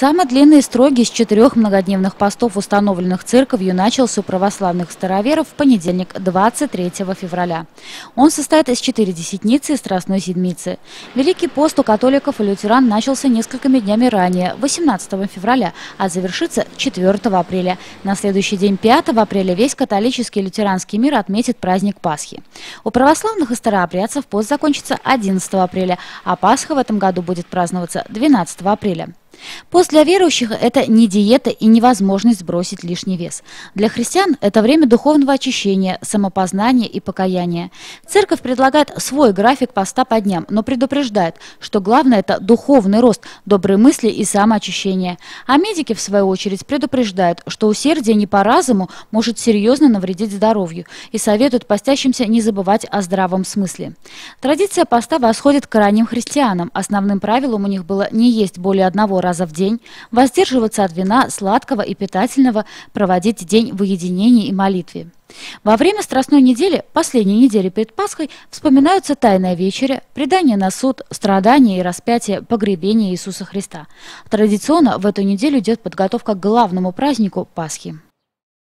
Самый длинный строгий из четырех многодневных постов, установленных церковью, начался у православных староверов в понедельник, 23 февраля. Он состоит из четыре десятницы и страстной седмицы. Великий пост у католиков и лютеран начался несколькими днями ранее, 18 февраля, а завершится 4 апреля. На следующий день, 5 апреля, весь католический и лютеранский мир отметит праздник Пасхи. У православных и старообрядцев пост закончится 11 апреля, а Пасха в этом году будет праздноваться 12 апреля. Пост для верующих – это не диета и невозможность сбросить лишний вес. Для христиан это время духовного очищения, самопознания и покаяния. Церковь предлагает свой график поста по дням, но предупреждает, что главное – это духовный рост, добрые мысли и самоочищение. А медики, в свою очередь, предупреждают, что усердие не по разуму может серьезно навредить здоровью и советуют постящимся не забывать о здравом смысле. Традиция поста восходит к ранним христианам. Основным правилом у них было не есть более одного раза раза в день, воздерживаться от вина, сладкого и питательного, проводить день в уединении и молитве. Во время Страстной недели, последней недели перед Пасхой, вспоминаются Тайная вечеря, предание на суд, страдания и распятие, погребение Иисуса Христа. Традиционно в эту неделю идет подготовка к главному празднику Пасхи.